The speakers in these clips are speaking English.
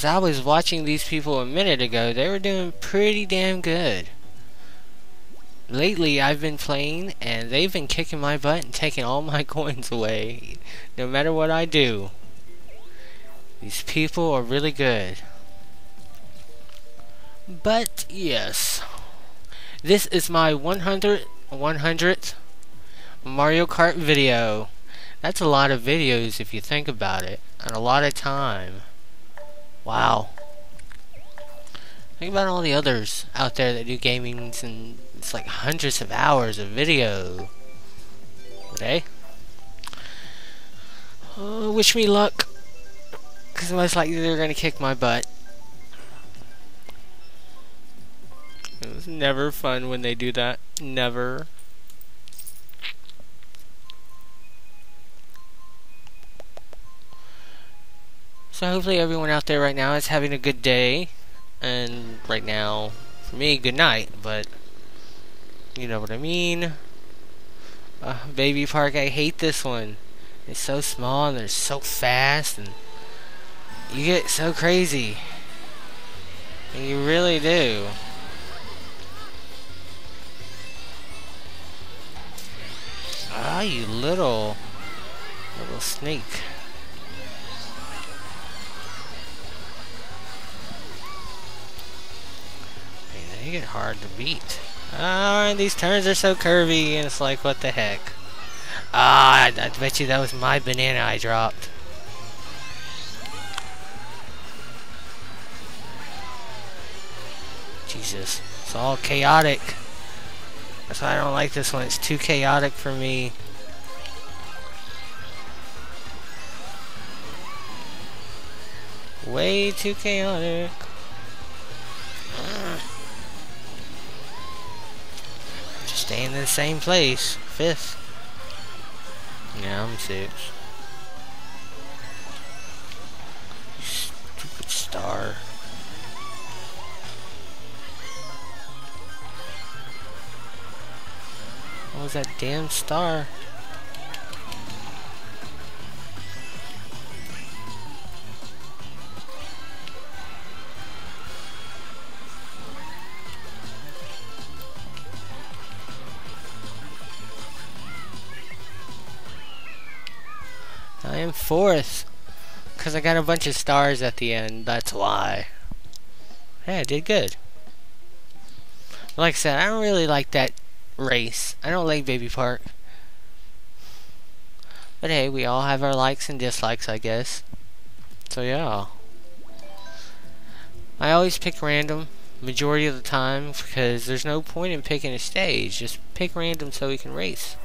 as I was watching these people a minute ago, they were doing pretty damn good. Lately, I've been playing, and they've been kicking my butt and taking all my coins away, no matter what I do. These people are really good. But, yes. This is my 100, 100th Mario Kart video. That's a lot of videos if you think about it. And a lot of time. Wow. Think about all the others out there that do gamings and it's like hundreds of hours of video. But hey. Oh, wish me luck. Because most likely they're going to kick my butt. It was never fun when they do that. Never. So hopefully everyone out there right now is having a good day. And right now, for me, good night. But, you know what I mean. Uh, Baby Park, I hate this one. It's so small and they're so fast. And you get so crazy. And you really do. Ah, you little, little snake. They get hard to beat. Ah, these turns are so curvy, and it's like, what the heck? Ah, I, I bet you that was my banana I dropped. Jesus, it's all chaotic. That's why I don't like this one. It's too chaotic for me. Way too chaotic. Staying in the same place. Fifth. Yeah, I'm six. Stupid star. What was that damn star? I am fourth. Because I got a bunch of stars at the end. That's why. Hey, I did good. Like I said, I don't really like that race. I don't like Baby Park. But hey, we all have our likes and dislikes, I guess. So yeah. I always pick random, majority of the time, because there's no point in picking a stage. Just pick random so we can race.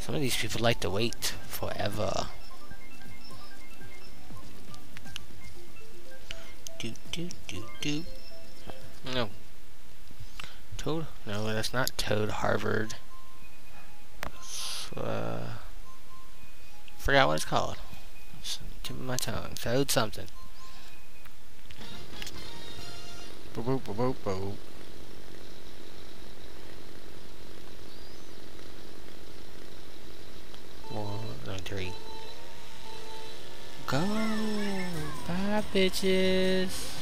Some of these people like to wait forever. Do do do do. No. Toad? No, that's not Toad Harbor. Uh, forgot what it's called. Tip of my tongue. Toad something. Boop, boop, boop, boop, no, three. Go! Bye, bitches!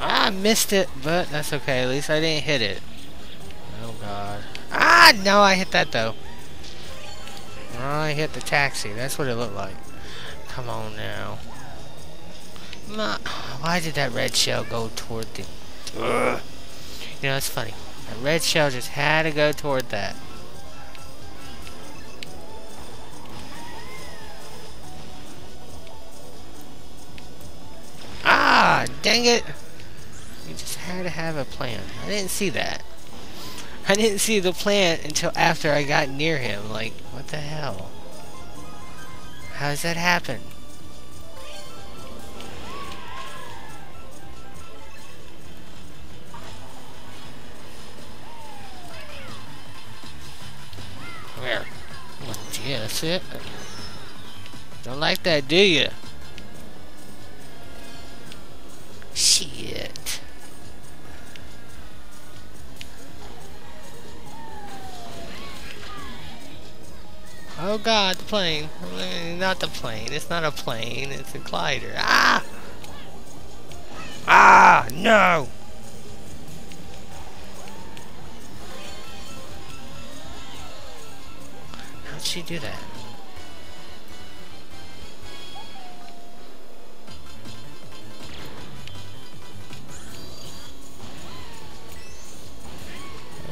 I missed it, but that's okay. At least I didn't hit it. Oh, God. Ah, no, I hit that, though. I hit the taxi. That's what it looked like. Come on, now. Ma why did that red shell go toward the... Ugh. You know, it's funny. That red shell just had to go toward that. Ah, dang it. You just had to have a plan. I didn't see that. I didn't see the plant until after I got near him. Like, what the hell? How does that happen? That's it. Don't like that, do you? Shit. Oh god, the plane. Not the plane. It's not a plane. It's a glider. Ah! Ah! No! How'd she do that?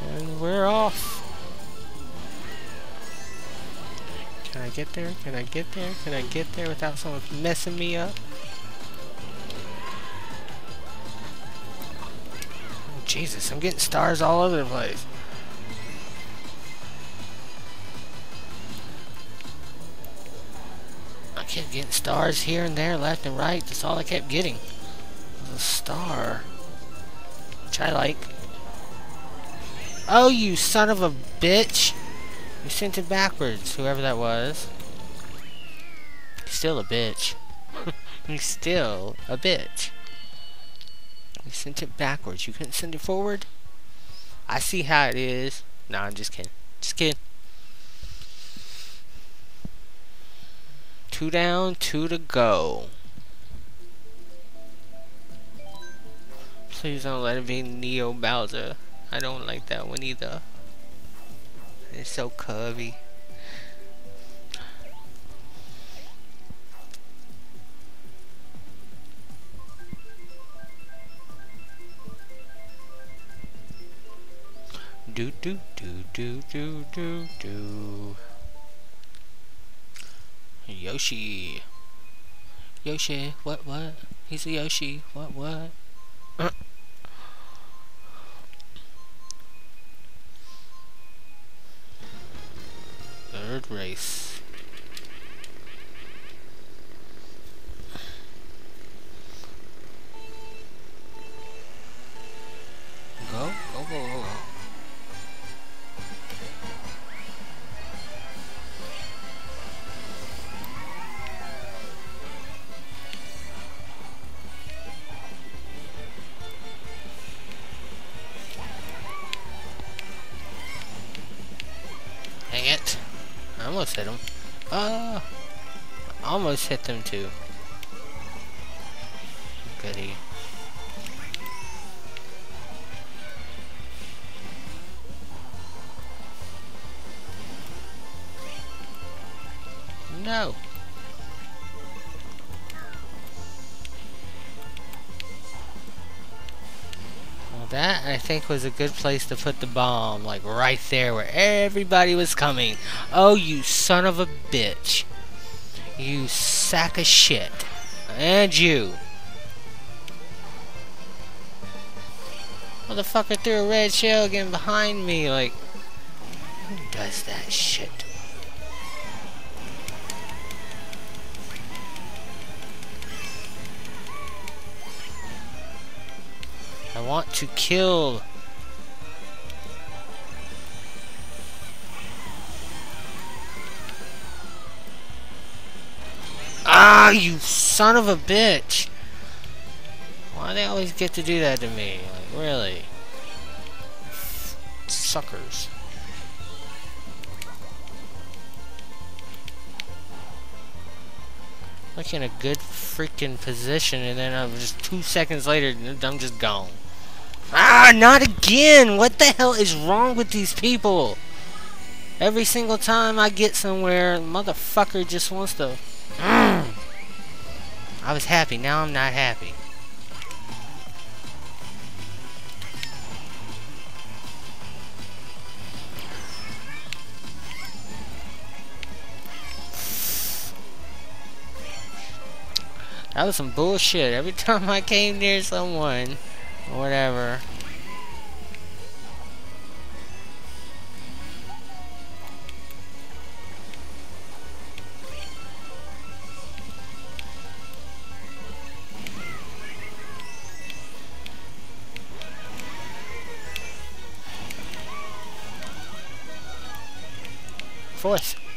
And we're off. Can I get there? Can I get there? Can I get there without someone messing me up? Jesus, I'm getting stars all over the place. Kept getting stars here and there, left and right. That's all I kept getting. a star. Which I like. Oh, you son of a bitch! You sent it backwards, whoever that was. Still a bitch. Still a bitch. You sent it backwards. You couldn't send it forward? I see how it is. No, I'm just kidding. Just kidding. Two down, two to go. Please don't let it be Neo Bowser. I don't like that one either. It's so curvy. Do do do do do do do. Yoshi. Yoshi, what what? He's a Yoshi. What what? third race. Almost hit him. Uh, almost hit them too. Goody. No! That, I think, was a good place to put the bomb. Like, right there where everybody was coming. Oh, you son of a bitch. You sack of shit. And you. Motherfucker threw a red shell again behind me. Like, who does that shit? Want to kill. Ah, you son of a bitch. Why do they always get to do that to me? Like, really? Suckers. Like in a good freaking position and then I'm just two seconds later I'm just gone. Ah, not again! What the hell is wrong with these people? Every single time I get somewhere, motherfucker just wants to... Mm. I was happy, now I'm not happy. That was some bullshit. Every time I came near someone, or whatever.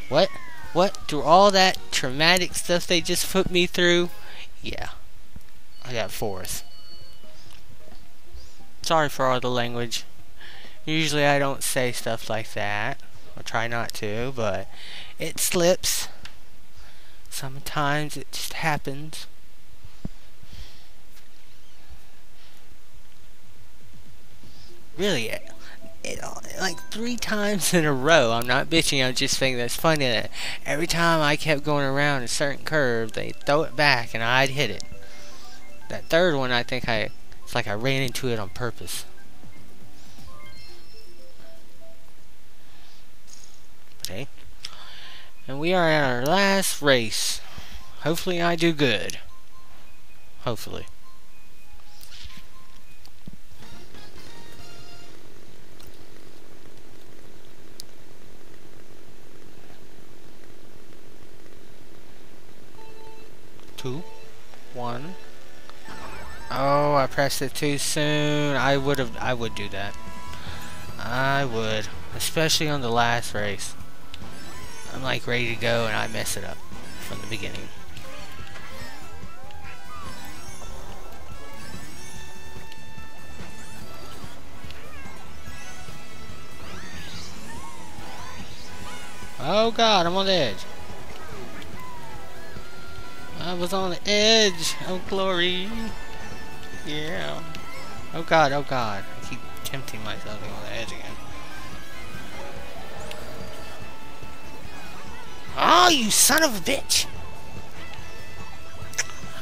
What? What? Through all that traumatic stuff they just put me through? Yeah. I got fourth. Sorry for all the language. Usually I don't say stuff like that. I try not to, but it slips. Sometimes it just happens. Really, it, like three times in a row. I'm not bitching. I'm just saying that's funny that every time I kept going around a certain curve, they throw it back and I'd hit it. That third one, I think I, it's like I ran into it on purpose. Okay. And we are at our last race. Hopefully I do good. Hopefully. Two, one. Oh, I pressed it too soon. I would have, I would do that. I would. Especially on the last race. I'm like ready to go and I mess it up from the beginning. Oh god, I'm on the edge. I was on the edge of glory. Yeah. Oh god, oh god. I keep tempting myself to go on the edge again. Oh, you son of a bitch!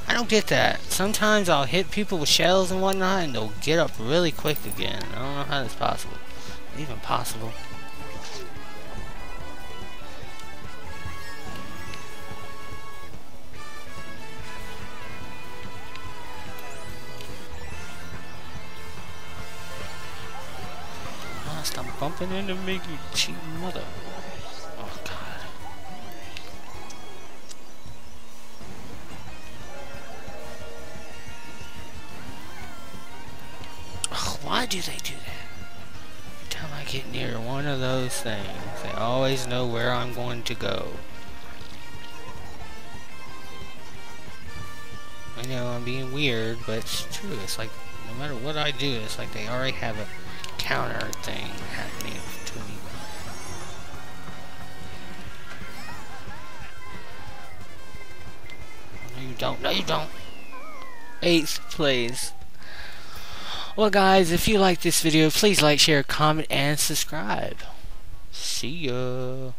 I don't get that. Sometimes I'll hit people with shells and whatnot and they'll get up really quick again. I don't know how that's possible. Even possible. Bumping into me, you cheap mother. Oh, God. Why do they do that? Every time I get near one of those things, they always know where I'm going to go. I know I'm being weird, but it's true. It's like, no matter what I do, it's like they already have a counter thing happening to me. No, you don't. No, you don't. Eighth place. Well guys, if you like this video, please like, share, comment, and subscribe. See ya.